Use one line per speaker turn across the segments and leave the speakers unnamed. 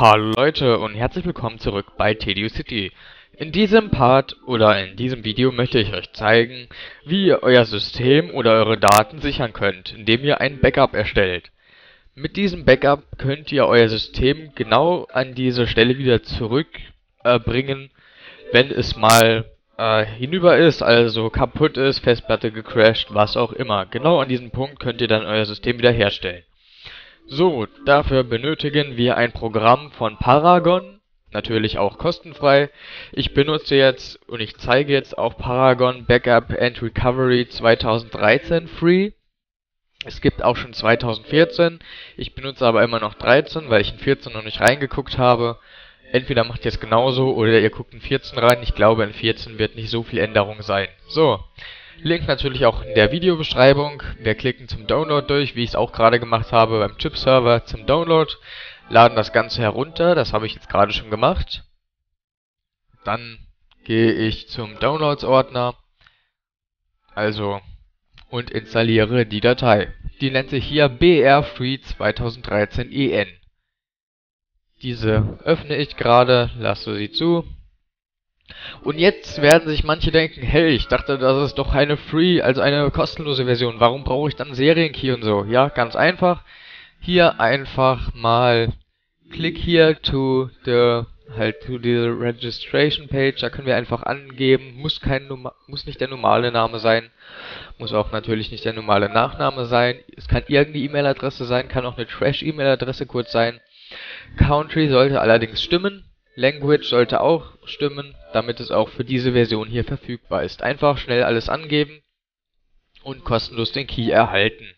Hallo Leute und herzlich willkommen zurück bei TDU City. In diesem Part oder in diesem Video möchte ich euch zeigen, wie ihr euer System oder eure Daten sichern könnt, indem ihr ein Backup erstellt. Mit diesem Backup könnt ihr euer System genau an diese Stelle wieder zurückbringen, äh, wenn es mal äh, hinüber ist, also kaputt ist, Festplatte gecrashed, was auch immer. Genau an diesem Punkt könnt ihr dann euer System wiederherstellen. So, dafür benötigen wir ein Programm von Paragon, natürlich auch kostenfrei. Ich benutze jetzt und ich zeige jetzt auch Paragon Backup and Recovery 2013 Free. Es gibt auch schon 2014, ich benutze aber immer noch 13, weil ich in 14 noch nicht reingeguckt habe. Entweder macht ihr es genauso oder ihr guckt in 14 rein. Ich glaube, in 14 wird nicht so viel Änderung sein. So, Link natürlich auch in der Videobeschreibung. Wir klicken zum Download durch, wie ich es auch gerade gemacht habe beim Chip-Server zum Download. Laden das Ganze herunter, das habe ich jetzt gerade schon gemacht. Dann gehe ich zum Downloads-Ordner. Also, und installiere die Datei. Die nennt sich hier BR-Free 2013 EN. Diese öffne ich gerade, lasse sie zu. Und jetzt werden sich manche denken, hey, ich dachte, das ist doch eine Free, also eine kostenlose Version. Warum brauche ich dann Serienkey und so? Ja, ganz einfach. Hier einfach mal Click here to the halt to the registration page. Da können wir einfach angeben, muss kein muss nicht der normale Name sein, muss auch natürlich nicht der normale Nachname sein. Es kann irgendeine E-Mail-Adresse sein, kann auch eine Trash-E-Mail-Adresse kurz sein. Country sollte allerdings stimmen. Language sollte auch stimmen, damit es auch für diese Version hier verfügbar ist. Einfach schnell alles angeben und kostenlos den Key erhalten.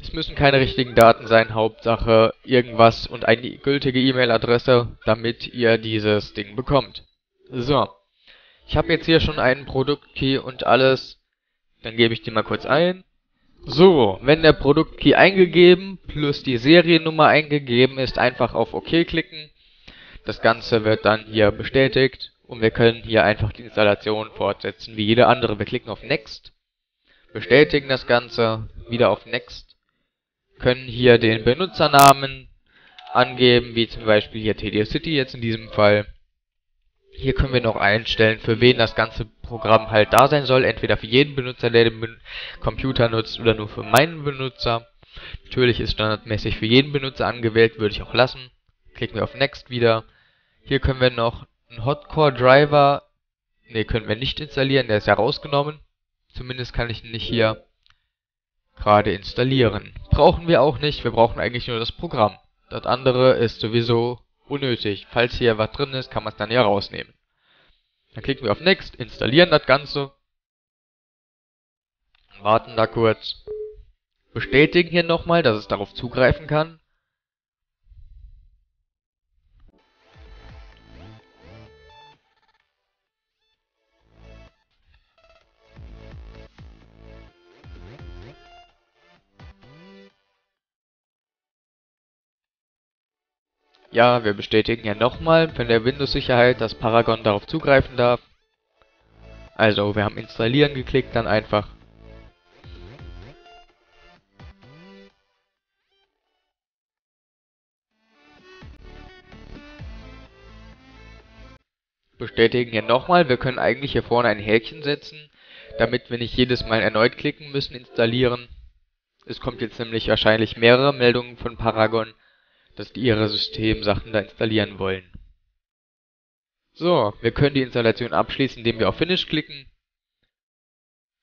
Es müssen keine richtigen Daten sein, Hauptsache irgendwas und eine gültige E-Mail-Adresse, damit ihr dieses Ding bekommt. So, ich habe jetzt hier schon einen Produktkey und alles. Dann gebe ich den mal kurz ein. So, wenn der Produktkey eingegeben plus die Seriennummer eingegeben ist, einfach auf OK klicken. Das Ganze wird dann hier bestätigt und wir können hier einfach die Installation fortsetzen wie jede andere. Wir klicken auf Next, bestätigen das Ganze, wieder auf Next, können hier den Benutzernamen angeben, wie zum Beispiel hier TDO City jetzt in diesem Fall. Hier können wir noch einstellen, für wen das ganze Programm halt da sein soll. Entweder für jeden Benutzer, der den Computer nutzt, oder nur für meinen Benutzer. Natürlich ist standardmäßig für jeden Benutzer angewählt, würde ich auch lassen. Klicken wir auf Next wieder. Hier können wir noch einen Hotcore Driver, ne, können wir nicht installieren, der ist ja rausgenommen. Zumindest kann ich ihn nicht hier gerade installieren. Brauchen wir auch nicht, wir brauchen eigentlich nur das Programm. Das andere ist sowieso unnötig. Falls hier was drin ist, kann man es dann ja rausnehmen. Dann klicken wir auf Next, installieren das Ganze. Warten da kurz. Bestätigen hier nochmal, dass es darauf zugreifen kann. Ja, wir bestätigen ja nochmal von der Windows-Sicherheit, dass Paragon darauf zugreifen darf. Also, wir haben installieren geklickt, dann einfach. Bestätigen hier nochmal, wir können eigentlich hier vorne ein Häkchen setzen, damit wir nicht jedes Mal erneut klicken müssen, installieren. Es kommt jetzt nämlich wahrscheinlich mehrere Meldungen von Paragon dass die ihre Systemsachen da installieren wollen. So, wir können die Installation abschließen, indem wir auf Finish klicken.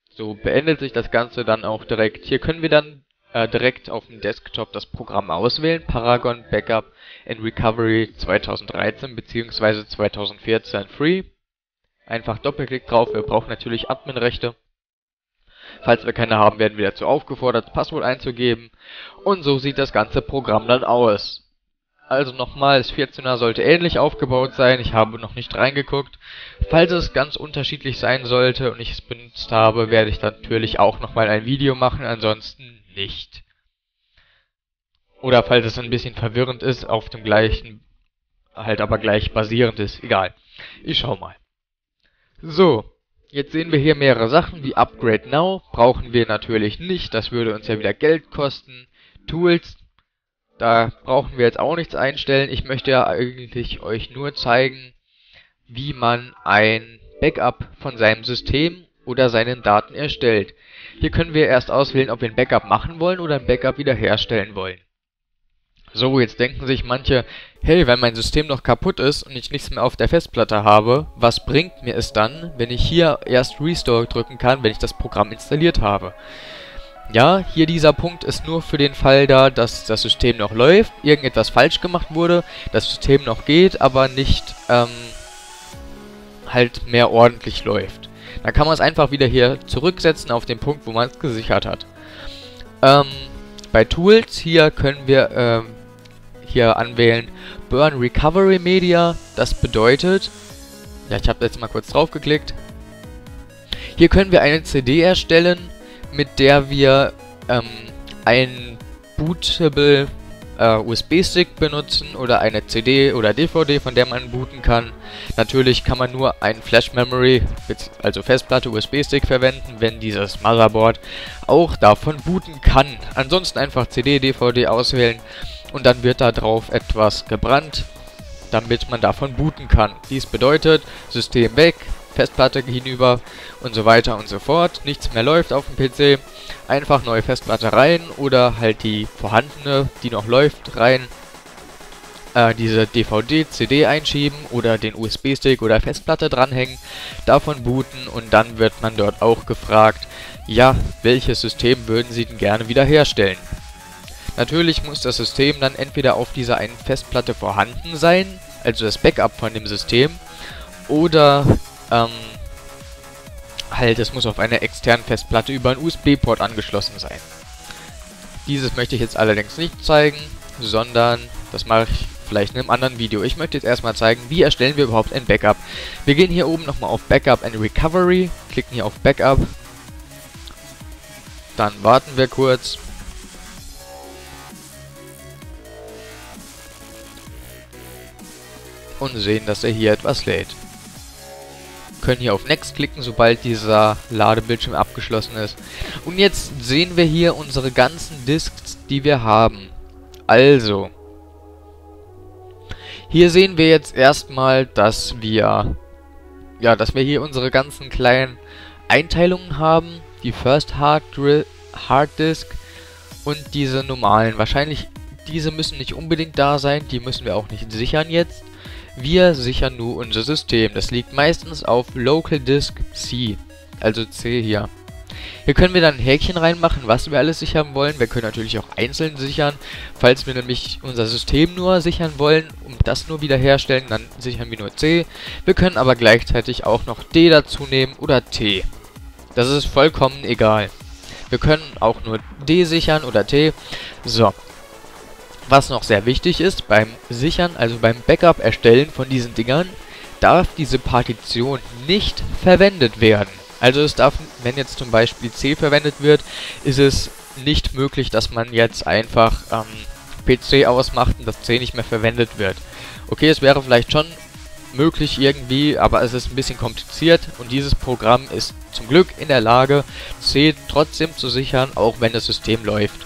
So beendet sich das Ganze dann auch direkt. Hier können wir dann äh, direkt auf dem Desktop das Programm auswählen. Paragon Backup and Recovery 2013 bzw. 2014 Free. Einfach Doppelklick drauf. Wir brauchen natürlich Adminrechte. Falls wir keine haben, werden wir dazu aufgefordert, Passwort einzugeben. Und so sieht das ganze Programm dann aus. Also nochmal, das 14er sollte ähnlich aufgebaut sein. Ich habe noch nicht reingeguckt. Falls es ganz unterschiedlich sein sollte und ich es benutzt habe, werde ich natürlich auch nochmal ein Video machen, ansonsten nicht. Oder falls es ein bisschen verwirrend ist, auf dem gleichen, halt aber gleich basierend ist. Egal. Ich schau mal. So, jetzt sehen wir hier mehrere Sachen, wie Upgrade Now brauchen wir natürlich nicht, das würde uns ja wieder Geld kosten. Tools Da brauchen wir jetzt auch nichts einstellen. Ich möchte ja eigentlich euch nur zeigen, wie man ein Backup von seinem System oder seinen Daten erstellt. Hier können wir erst auswählen, ob wir ein Backup machen wollen oder ein Backup wiederherstellen wollen. So, jetzt denken sich manche, hey, wenn mein System noch kaputt ist und ich nichts mehr auf der Festplatte habe, was bringt mir es dann, wenn ich hier erst Restore drücken kann, wenn ich das Programm installiert habe? Ja, hier dieser Punkt ist nur für den Fall da, dass das System noch läuft, irgendetwas falsch gemacht wurde, das System noch geht, aber nicht ähm, halt mehr ordentlich läuft. Dann kann man es einfach wieder hier zurücksetzen auf den Punkt, wo man es gesichert hat. Ähm, bei Tools hier können wir ähm, hier anwählen Burn Recovery Media. Das bedeutet, ja ich habe jetzt mal kurz drauf geklickt. Hier können wir eine CD erstellen, mit der wir ähm, ein bootable äh, USB-Stick benutzen oder eine CD oder DVD, von der man booten kann. Natürlich kann man nur ein Flash Memory, also Festplatte, USB-Stick verwenden, wenn dieses Motherboard auch davon booten kann. Ansonsten einfach CD, DVD auswählen und dann wird da drauf etwas gebrannt, damit man davon booten kann. Dies bedeutet, System weg, Festplatte hinüber und so weiter und so fort. Nichts mehr läuft auf dem PC. Einfach neue Festplatte rein oder halt die vorhandene, die noch läuft, rein. Äh, diese DVD, CD einschieben oder den USB-Stick oder Festplatte dranhängen, davon booten und dann wird man dort auch gefragt, ja, welches System würden Sie denn gerne wiederherstellen? Natürlich muss das System dann entweder auf dieser einen Festplatte vorhanden sein, also das Backup von dem System, oder ähm, halt, es muss auf einer externen Festplatte über einen USB-Port angeschlossen sein. Dieses möchte ich jetzt allerdings nicht zeigen, sondern das mache ich vielleicht in einem anderen Video. Ich möchte jetzt erstmal zeigen, wie erstellen wir überhaupt ein Backup. Wir gehen hier oben nochmal auf Backup and Recovery, klicken hier auf Backup, dann warten wir kurz. Und sehen, dass er hier etwas lädt können hier auf Next klicken, sobald dieser Ladebildschirm abgeschlossen ist. Und jetzt sehen wir hier unsere ganzen Disks, die wir haben. Also, hier sehen wir jetzt erstmal, dass wir, ja, dass wir hier unsere ganzen kleinen Einteilungen haben. Die First Hard, Hard Disk und diese normalen. Wahrscheinlich, diese müssen nicht unbedingt da sein, die müssen wir auch nicht sichern jetzt. Wir sichern nur unser System. Das liegt meistens auf Local Disk C, also C hier. Hier können wir dann ein Häkchen reinmachen, was wir alles sichern wollen. Wir können natürlich auch einzeln sichern. Falls wir nämlich unser System nur sichern wollen, um das nur wiederherstellen, dann sichern wir nur C. Wir können aber gleichzeitig auch noch D dazu nehmen oder T. Das ist vollkommen egal. Wir können auch nur D sichern oder T. So, was noch sehr wichtig ist, beim Sichern, also beim Backup erstellen von diesen Dingern, darf diese Partition nicht verwendet werden. Also es darf, wenn jetzt zum Beispiel C verwendet wird, ist es nicht möglich, dass man jetzt einfach ähm, PC ausmacht und das C nicht mehr verwendet wird. Okay, es wäre vielleicht schon möglich irgendwie, aber es ist ein bisschen kompliziert und dieses Programm ist zum Glück in der Lage, C trotzdem zu sichern, auch wenn das System läuft.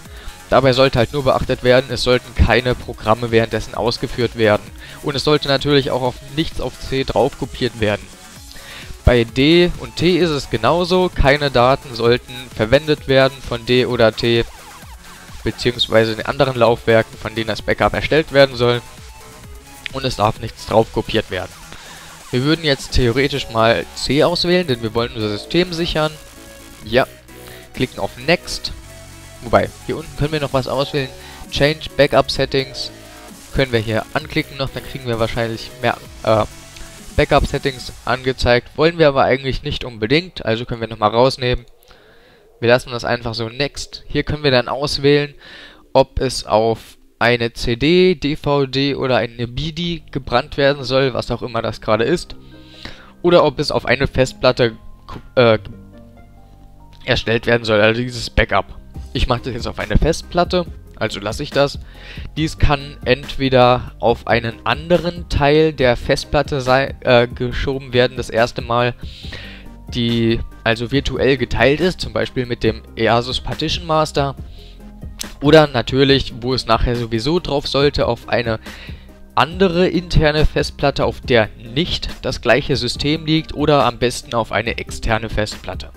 Dabei sollte halt nur beachtet werden, es sollten keine Programme währenddessen ausgeführt werden. Und es sollte natürlich auch auf nichts auf C drauf kopiert werden. Bei D und T ist es genauso, keine Daten sollten verwendet werden von D oder T, beziehungsweise den anderen Laufwerken, von denen das Backup erstellt werden soll. Und es darf nichts drauf kopiert werden. Wir würden jetzt theoretisch mal C auswählen, denn wir wollen unser System sichern. Ja. Klicken auf Next. Wobei, hier unten können wir noch was auswählen. Change Backup Settings können wir hier anklicken noch, dann kriegen wir wahrscheinlich mehr äh, Backup Settings angezeigt. Wollen wir aber eigentlich nicht unbedingt, also können wir nochmal rausnehmen. Wir lassen das einfach so Next. Hier können wir dann auswählen, ob es auf eine CD, DVD oder eine BD gebrannt werden soll, was auch immer das gerade ist. Oder ob es auf eine Festplatte äh, erstellt werden soll, also dieses Backup. Ich mache das jetzt auf eine Festplatte, also lasse ich das. Dies kann entweder auf einen anderen Teil der Festplatte sei, äh, geschoben werden, das erste Mal, die also virtuell geteilt ist, zum Beispiel mit dem EASUS Partition Master. Oder natürlich, wo es nachher sowieso drauf sollte, auf eine andere interne Festplatte, auf der nicht das gleiche System liegt oder am besten auf eine externe Festplatte.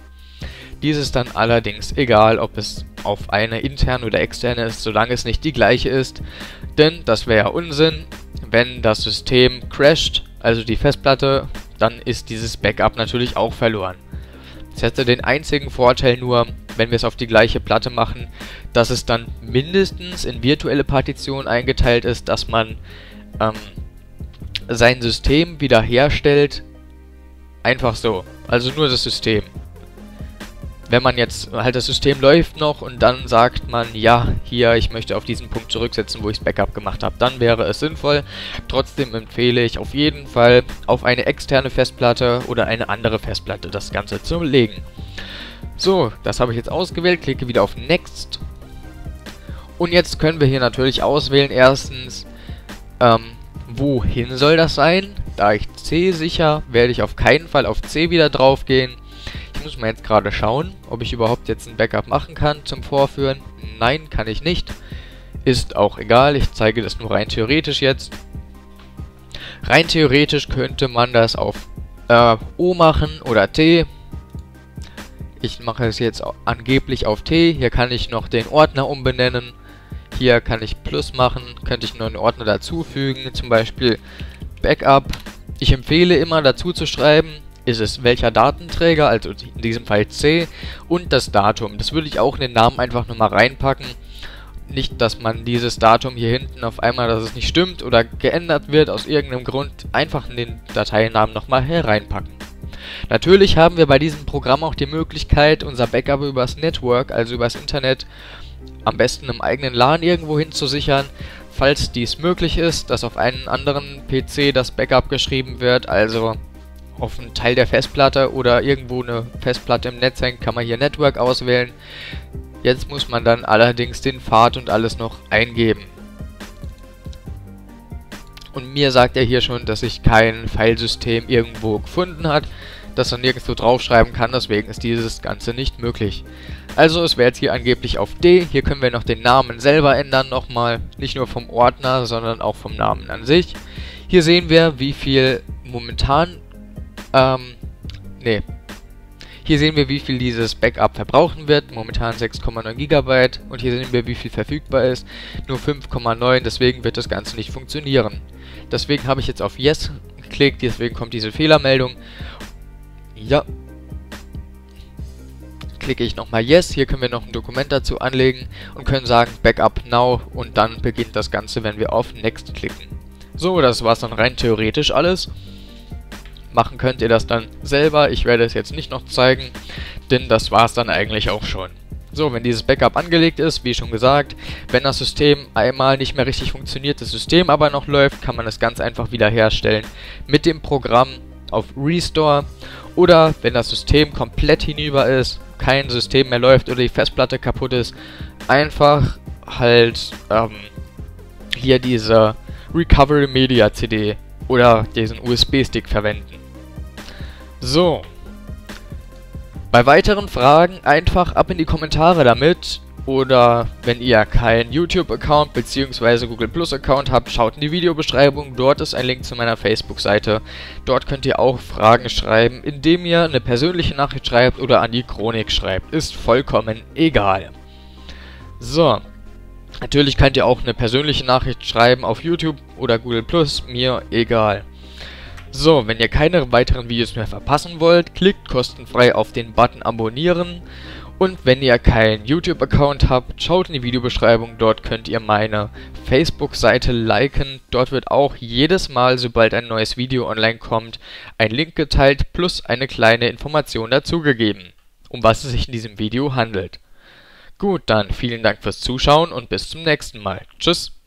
Dies ist dann allerdings egal, ob es auf eine interne oder externe ist, solange es nicht die gleiche ist, denn das wäre ja Unsinn, wenn das System crasht, also die Festplatte, dann ist dieses Backup natürlich auch verloren. Es hätte den einzigen Vorteil nur, wenn wir es auf die gleiche Platte machen, dass es dann mindestens in virtuelle Partitionen eingeteilt ist, dass man ähm, sein System wiederherstellt. Einfach so. Also nur das System. Wenn man jetzt halt das System läuft noch und dann sagt man, ja, hier, ich möchte auf diesen Punkt zurücksetzen, wo ich das Backup gemacht habe, dann wäre es sinnvoll. Trotzdem empfehle ich auf jeden Fall auf eine externe Festplatte oder eine andere Festplatte das Ganze zu legen. So, das habe ich jetzt ausgewählt, klicke wieder auf Next. Und jetzt können wir hier natürlich auswählen, erstens, ähm, wohin soll das sein? Da ich C sicher, werde ich auf keinen Fall auf C wieder draufgehen. Muss mal jetzt gerade schauen, ob ich überhaupt jetzt ein Backup machen kann zum Vorführen. Nein, kann ich nicht. Ist auch egal, ich zeige das nur rein theoretisch jetzt. Rein theoretisch könnte man das auf äh, O machen oder T. Ich mache es jetzt angeblich auf T. Hier kann ich noch den Ordner umbenennen. Hier kann ich Plus machen, könnte ich einen Ordner dazufügen, zum Beispiel Backup. Ich empfehle immer dazu zu schreiben, ist es welcher Datenträger, also in diesem Fall C, und das Datum. Das würde ich auch in den Namen einfach nochmal reinpacken. Nicht, dass man dieses Datum hier hinten auf einmal, dass es nicht stimmt oder geändert wird aus irgendeinem Grund, einfach in den Dateinamen nochmal hereinpacken. Natürlich haben wir bei diesem Programm auch die Möglichkeit, unser Backup übers Network, also übers Internet, am besten im eigenen LAN irgendwo hinzusichern, falls dies möglich ist, dass auf einen anderen PC das Backup geschrieben wird, also auf einen Teil der Festplatte oder irgendwo eine Festplatte im Netz hängt, kann man hier Network auswählen. Jetzt muss man dann allerdings den Pfad und alles noch eingeben. Und mir sagt er hier schon, dass sich kein Filesystem irgendwo gefunden hat das er nirgendwo draufschreiben kann, deswegen ist dieses Ganze nicht möglich. Also es wäre jetzt hier angeblich auf D, hier können wir noch den Namen selber ändern nochmal, nicht nur vom Ordner, sondern auch vom Namen an sich. Hier sehen wir, wie viel momentan, ähm, nee, hier sehen wir, wie viel dieses Backup verbrauchen wird. Momentan 6,9 GB. Und hier sehen wir, wie viel verfügbar ist. Nur 5,9. Deswegen wird das Ganze nicht funktionieren. Deswegen habe ich jetzt auf Yes geklickt. Deswegen kommt diese Fehlermeldung. Ja. Klicke ich nochmal Yes. Hier können wir noch ein Dokument dazu anlegen und können sagen Backup Now und dann beginnt das Ganze, wenn wir auf Next klicken. So, das war's dann rein theoretisch alles. Machen könnt ihr das dann selber. Ich werde es jetzt nicht noch zeigen, denn das war's dann eigentlich auch schon. So, wenn dieses Backup angelegt ist, wie schon gesagt, wenn das System einmal nicht mehr richtig funktioniert, das System aber noch läuft, kann man es ganz einfach wiederherstellen mit dem Programm auf Restore oder wenn das System komplett hinüber ist, kein System mehr läuft oder die Festplatte kaputt ist, einfach halt ähm, hier diese Recovery Media CD oder diesen USB-Stick verwenden. So. Bei weiteren Fragen einfach ab in die Kommentare damit oder wenn ihr keinen YouTube-Account bzw. Google Plus-Account habt, schaut in die Videobeschreibung. Dort ist ein Link zu meiner Facebook-Seite. Dort könnt ihr auch Fragen schreiben, indem ihr eine persönliche Nachricht schreibt oder an die Chronik schreibt. Ist vollkommen egal. So. Natürlich könnt ihr auch eine persönliche Nachricht schreiben auf YouTube oder Google Plus. Mir egal. So, wenn ihr keine weiteren Videos mehr verpassen wollt, klickt kostenfrei auf den Button Abonnieren und wenn ihr keinen YouTube-Account habt, schaut in die Videobeschreibung, dort könnt ihr meine Facebook-Seite liken. Dort wird auch jedes Mal, sobald ein neues Video online kommt, ein Link geteilt plus eine kleine Information dazugegeben, um was es sich in diesem Video handelt. Gut, dann vielen Dank fürs Zuschauen und bis zum nächsten Mal. Tschüss.